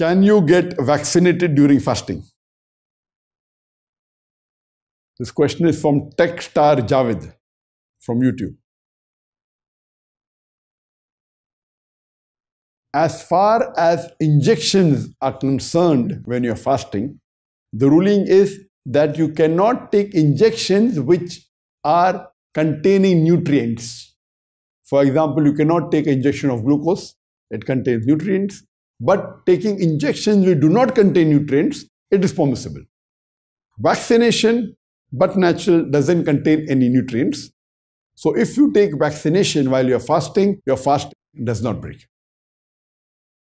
Can you get vaccinated during fasting? This question is from Tech Star Javed from YouTube. As far as injections are concerned when you're fasting, the ruling is that you cannot take injections which are containing nutrients. For example, you cannot take injection of glucose, it contains nutrients, but taking injections which do not contain nutrients, it is permissible. Vaccination, but natural, doesn't contain any nutrients. So if you take vaccination while you're fasting, your fast does not break.